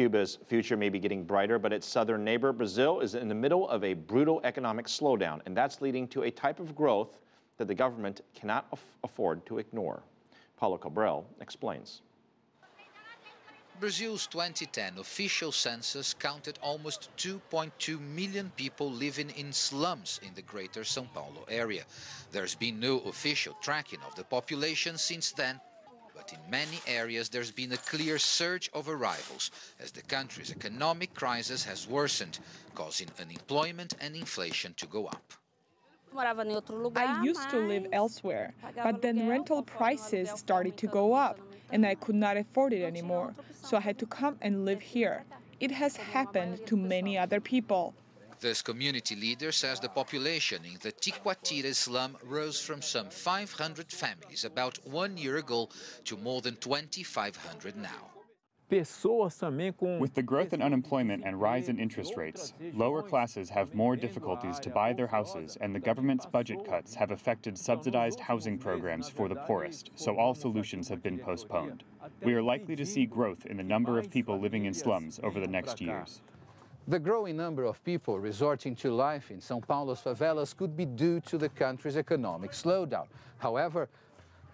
Cuba's future may be getting brighter, but its southern neighbor, Brazil, is in the middle of a brutal economic slowdown, and that's leading to a type of growth that the government cannot af afford to ignore. Paulo Cabral explains. Brazil's 2010 official census counted almost 2.2 million people living in slums in the greater Sao Paulo area. There's been no official tracking of the population since then, in many areas there's been a clear surge of arrivals as the country's economic crisis has worsened, causing unemployment and inflation to go up. I used to live elsewhere, but then rental prices started to go up and I could not afford it anymore, so I had to come and live here. It has happened to many other people. This community leader says the population in the Tiquatira slum rose from some 500 families about one year ago to more than 2,500 now. With the growth in unemployment and rise in interest rates, lower classes have more difficulties to buy their houses, and the government's budget cuts have affected subsidized housing programs for the poorest, so all solutions have been postponed. We are likely to see growth in the number of people living in slums over the next years. The growing number of people resorting to life in São Paulo's favelas could be due to the country's economic slowdown. However,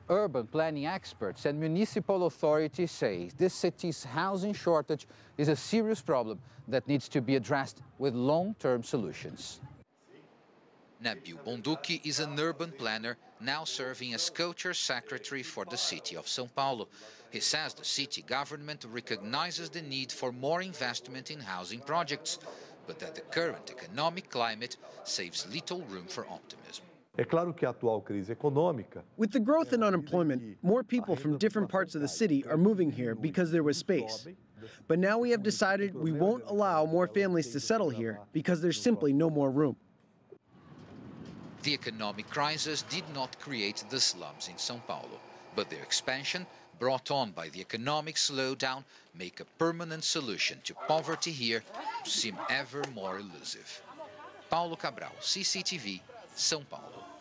Urban planning experts and municipal authorities say this city's housing shortage is a serious problem that needs to be addressed with long-term solutions. Nabil Bonduki is an urban planner now serving as culture secretary for the city of São Paulo. He says the city government recognizes the need for more investment in housing projects, but that the current economic climate saves little room for optimism. É claro que a atual crise econômica. With the growth in unemployment, more people from different parts of the city are moving here because there was space. But now we have decided we won't allow more families to settle here because there's simply no more room. The economic crisis did not create the slums in São Paulo, but their expansion, brought on by the economic slowdown, make a permanent solution to poverty here seem ever more elusive. Paulo Cabral, CCTV, São Paulo.